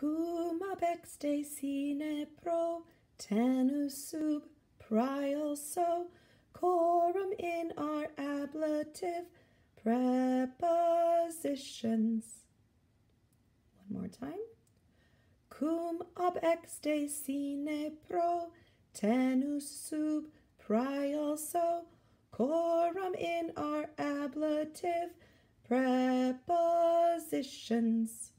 cum ab ex de sine pro tenus sub prae also coram in our ablative prepositions. One more time. Cum ab ex de sine pro tenus sub prae also coram in our ablative prepositions.